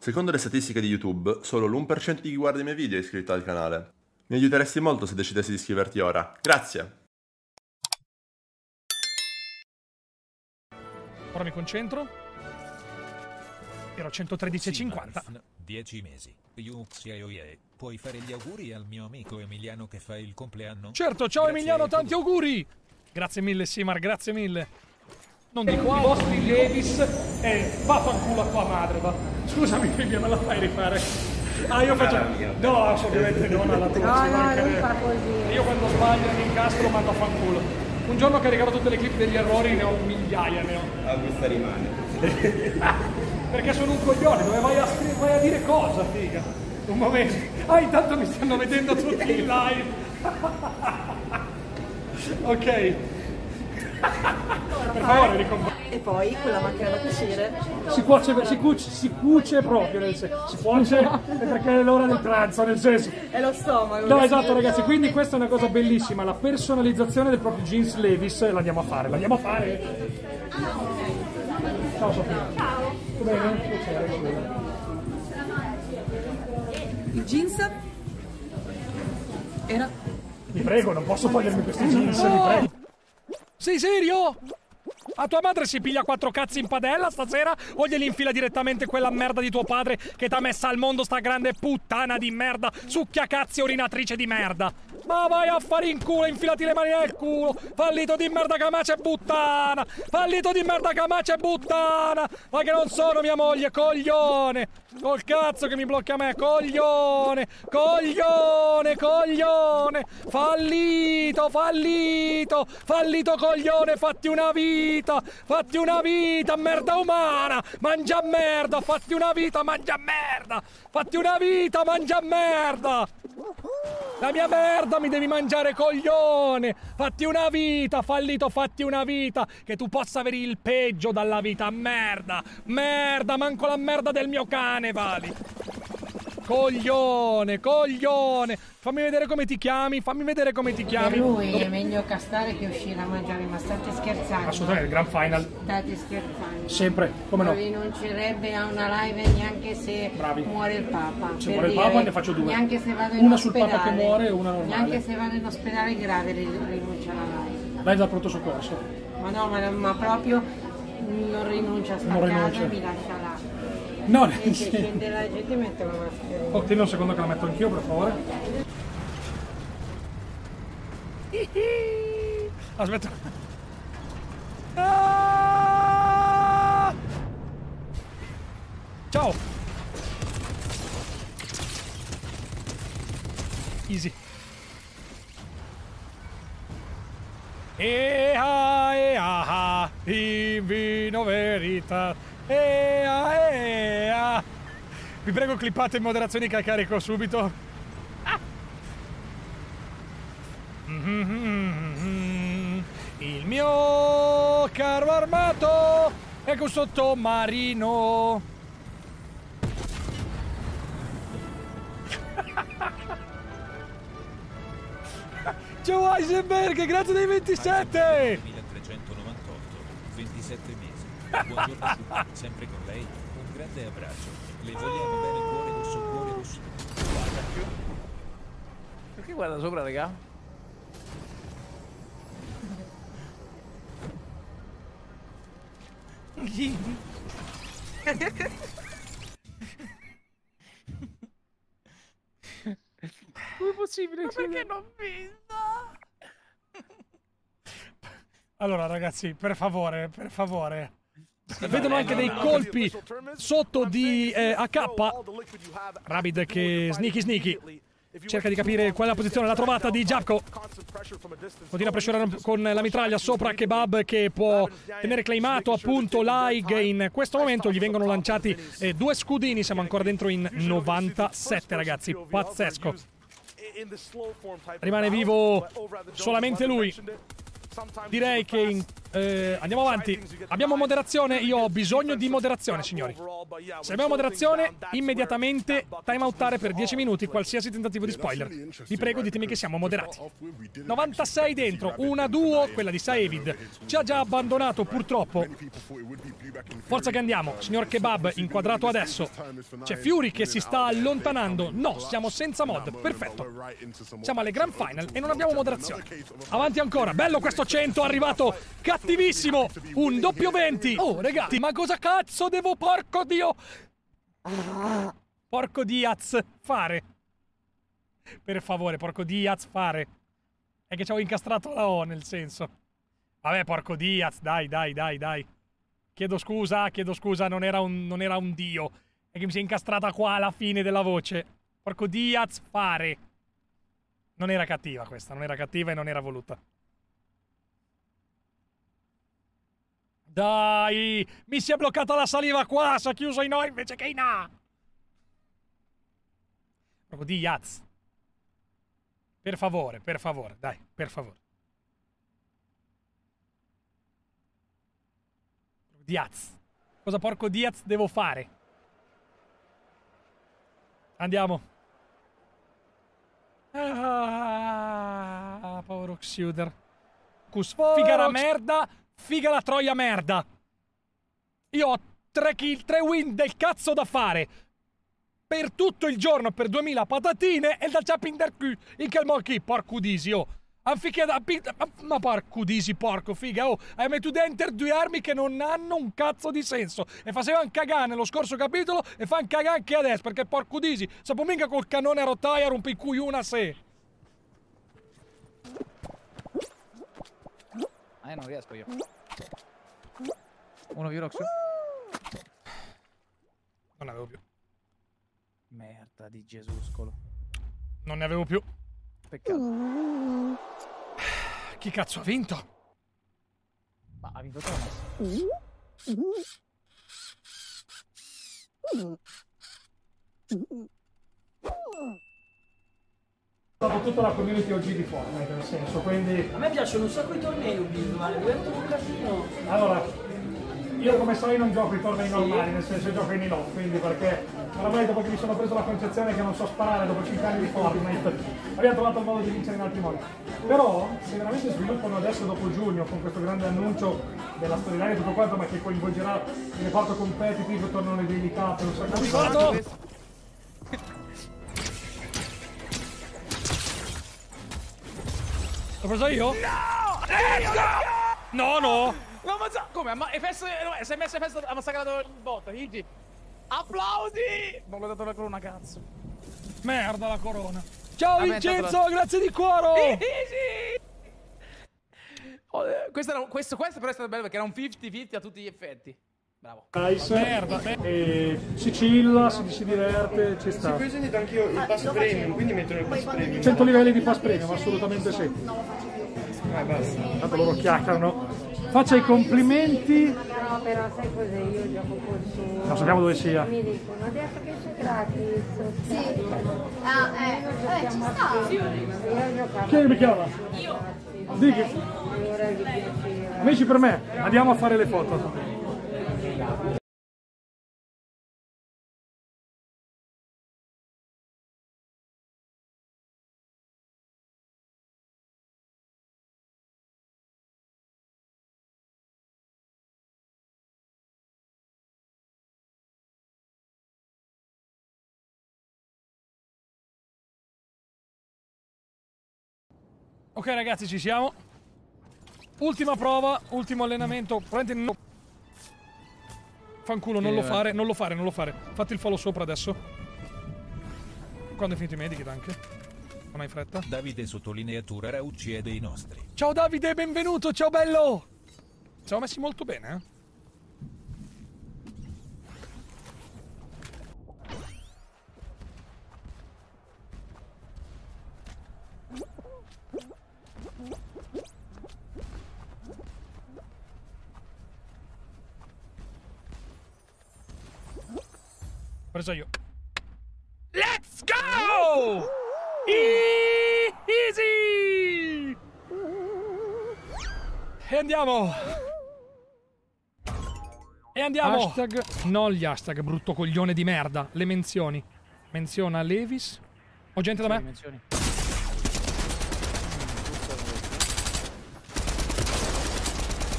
Secondo le statistiche di YouTube, solo l'1% di chi guarda i miei video è iscritto al canale. Mi aiuteresti molto se decidessi di iscriverti ora. Grazie! Ora mi concentro. Ero a 113,50. 10 mesi. Puoi fare gli auguri al mio amico Emiliano che fa il compleanno? Certo, ciao Grazie Emiliano, tanti auguri! Grazie mille, Simar, grazie mille. Non dico I altro. vostri Levis e vaffanculo a tua madre, va. Scusami figlia, me la fai rifare? Ah, io faccio... No, ovviamente non alla tua. No, no, non fa così. Io quando sbaglio mi incastro mando a fanculo. Un giorno ho caricato tutte le clip degli errori, ne ho migliaia, ne ho. Ah, questa rimane. Perché sono un coglione, dove vai a, scri- vai a dire cosa, figa? Un momento. Ah, intanto mi stanno vedendo tutti in live. ok. Per favore. E poi quella macchina da cucire. Si cuoce, si cuce, si cuce proprio, nel senso, si cuoce perché è l'ora del pranzo, nel senso. È lo stomaco. No, esatto ragazzi, quindi questa è una cosa bellissima, la personalizzazione del proprio jeans Levis, l'andiamo a fare, l'andiamo a fare. Ciao Sofia. Ciao. Bene? Il jeans era Vi prego, non posso togliermi questi jeans, vi prego. sí, Sirio. A tua madre si piglia quattro cazzi in padella stasera? O glieli infila direttamente quella merda di tuo padre che t'ha messa al mondo sta grande puttana di merda, succhia cazzi orinatrice di merda? Ma vai a fare in culo, infilati le mani nel culo, fallito di merda camace puttana, fallito di merda camace puttana, ma che non sono mia moglie, coglione, col cazzo che mi blocca me, coglione, coglione, coglione, fallito, fallito, fallito coglione, fatti una vita, fatti una vita, merda umana, mangia merda, fatti una vita, mangia merda, fatti una vita, mangia merda. La mia merda mi devi mangiare coglione! Fatti una vita, fallito, fatti una vita! Che tu possa avere il peggio dalla vita, merda! Merda, manco la merda del mio cane, vali! Coglione, coglione! Fammi vedere come ti chiami, fammi vedere come ti Per chiami. lui è meglio castare che uscire a mangiare, ma state scherzando. Assolutamente, il grand final, State scherzando. sempre, come no? Non rinuncerebbe a una live neanche se Bravi. muore il Papa. Se Per muore il Papa ne faccio due. Neanche se vado in Una sul Papa ospedale. che muore e una normale. Neanche se vado in ospedale grave rin- rinuncia alla live. Live dal pronto soccorso. Ma no, ma, ma proprio non rinuncia a sta Non casa rinuncia. e mi lascia là. No, E nel se senso- scende la gente mette la mascherina. Oh, tieni un secondo che la metto anch'io, per favore. Aspetta. Ah! Ciao. Easy. E ah, e ah, ah, in vino verità. E ah, e ah. Vi prego clippate in moderazioni che carico subito. Ah. Il mio carro armato è un sottomarino. Ciao Heisenberg, grazie dei 27! 1398, 27 mesi. Buongiorno Super, sempre con lei. Un grande abbraccio. Le vogliamo bene cuore rosso, cuore rosso. Perché guarda sopra, raga? Come è possibile? Ma perché non Allora ragazzi, per favore, per favore. Vedono anche dei colpi sotto di eh, AK. Rabid che sneaky sneaky. Cerca di capire qual è la posizione, la trovata di Giapco. Continua a pressionare con la mitraglia sopra Kebab che può tenere claimato appunto Laig. In questo momento gli vengono lanciati eh, due scudini. Siamo ancora dentro in 97 ragazzi. Pazzesco. Rimane vivo solamente lui. Direi che in- eh, andiamo avanti. Abbiamo moderazione? Io ho bisogno di moderazione, signori. Se abbiamo moderazione, immediatamente timeoutare per 10 minuti qualsiasi tentativo di spoiler. Vi prego, ditemi che siamo moderati. 96 dentro, una duo, quella di Saevid. Ci ha già abbandonato purtroppo. Forza che andiamo, signor Kebab, inquadrato adesso. C'è Fury che si sta allontanando. No, siamo senza mod. Perfetto. Siamo alle Grand Final e non abbiamo moderazione. Avanti ancora. Bello questo 100 arrivato. Cattivissimo. Un doppio 20. Oh, ragazzi, ma cosa cazzo devo, porco dio? Porco Diaz, fare. Per favore, porco Diaz, fare. È che ci avevo incastrato la O, nel senso. Vabbè, porco Diaz, dai, dai, dai, dai. Chiedo scusa, chiedo scusa, non era un, non era un dio. È che mi si è incastrata qua alla fine della voce. Porco Diaz, fare. Non era cattiva questa, non era cattiva e non era voluta. Dai, mi si è bloccata la saliva qua, si è chiuso in O invece che in A. Proprio Diaz. Per favore, per favore, dai, per favore. Diaz. Cosa porco Diaz devo fare? Andiamo. Ah, povero Xuder. Cus figa la merda, figa la troia merda. Io ho tre kill, tre win del cazzo da fare. Per tutto il giorno, per 2000 patatine e da Chapinder Q. In che modo chi? Porco disio. Anziché da... Ma, porco disi, porco figa. Oh, hai messo dentro due armi che non hanno un cazzo di senso. E facevano cagare nello scorso capitolo e fanno cagare anche adesso. Perché porco disi, sapo mica col cannone a rotaia rompe i cui una sé. Eh, non riesco io. Uno Virox. Non ne avevo più. Merda di Gesuscolo. Non ne avevo più. Peccato. Chi cazzo ha vinto? Ma ha vinto Thomas. Dopo tutta la community OG di Fortnite, nel senso, quindi... A me piacciono un sacco i tornei Ubisoft, ma ne divento un casino. Allora, io come sai non gioco i tornei normali, nel senso gioco in in-off, quindi perché oramai dopo che mi sono preso la concezione che non so sparare dopo 5 anni di Fortnite, abbiamo trovato il modo di vincere in altri modi. Però, se veramente sviluppano adesso dopo giugno, con questo grande annuncio della storyline e tutto quanto, ma che coinvolgerà il reparto competitive, tornano le delicate, un sacco di cose... L'ho preso io? No! No, no! No, ma come? Ma FS, no, SMS FS ha massacrato il bot, Gigi. Applausi! Non l'ho dato la corona, cazzo. Merda la corona. Ciao Vincenzo, tanto grazie di cuore! Oh, eh, questo, era, questo, questo però è stato bello perché era un 50-50 a tutti gli effetti. Bravo. Nice. Merda. E si chilla, si, si diverte, ci sta. Poi ho sentito anch'io il pass premium, quindi mettono il pass premium. 100 livelli di pass premium, assolutamente sì. Vai, basta. Tanto loro chiacchierano. Faccia i complimenti. No, però sai cos'è? Io gioco col suo. Non sappiamo dove sia. Mi dicono adesso che c'è gratis. Sì. Ah, eh, vabbè, ci sta. Io. Chi mi chiama? Io. Di che? Ora gli piaceva. Amici per me, andiamo a fare le foto. Ok ragazzi, ci siamo. Ultima prova, ultimo allenamento. Prendi no. Fanculo, non lo fare, non lo fare, non lo fare. Fatti il follow sopra adesso. Quando hai finito i medikit anche. Non hai fretta. Davide sottolineatura Raucci e dei nostri. Ciao Davide, benvenuto, ciao bello! Siamo messi molto bene, eh? Preso io. Let's go! E- easy! andiamo. E andiamo. Hashtag, non gli hashtag, brutto coglione di merda. Le menzioni. Menziona Levis. Ho gente da me? Menzioni.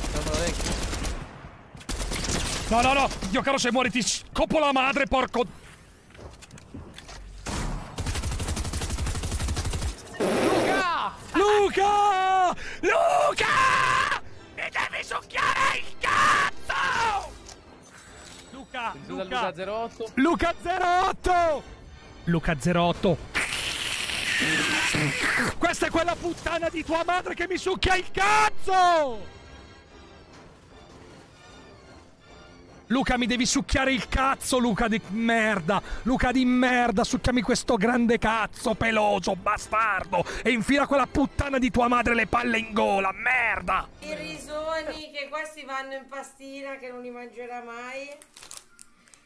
Fermo l'orecchio. No, no, no. Dio caro, se muori ti scopo la madre, porco. Luca! Luca! Luca! Mi devi succhiare il cazzo! Luca, Luca Luca, 08. Luca 08! Luca 08. Questa è quella puttana di tua madre che mi succhia il cazzo! Luca, mi devi succhiare il cazzo, Luca di merda! Luca di merda, succhiami questo grande cazzo peloso, bastardo! E infila quella puttana di tua madre le palle in gola, merda! I risoni che questi vanno in pastina che non li mangerà mai.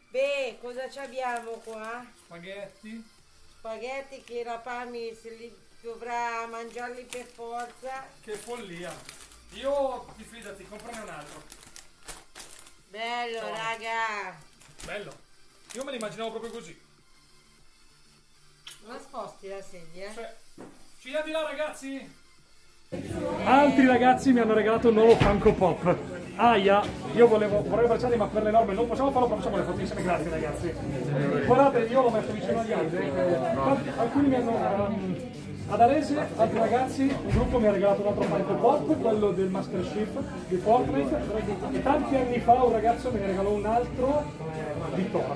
Beh, cosa ci abbiamo qua? Spaghetti? Spaghetti che la Pami se li dovrà mangiarli per forza. Che follia! Io, ti fidati, comprane un altro. Bello, Ciao. raga. Bello. Io me lo immaginavo proprio così. Non sposti la sedia? Ci di là, ragazzi! Altri ragazzi mi hanno regalato un nuovo Funko Pop. Aia, io volevo, vorrei baciarli ma per le norme non possiamo farlo, però facciamo le foto insieme, grazie ragazzi. Guardate, io l'ho messo vicino agli altri. eh, Alcuni mi hanno... ehm, ad Arese, altri ragazzi, un gruppo mi ha regalato un altro Funko Pop, quello del Master Chief di Fortnite, e tanti anni fa un ragazzo me ne regalò un altro di Thor.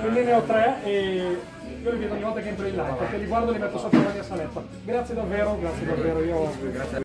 Quindi ne ho tre e io li vedo ogni volta che entro in live, perché li guardo e li metto sotto la mia saletta. Grazie davvero, grazie davvero, io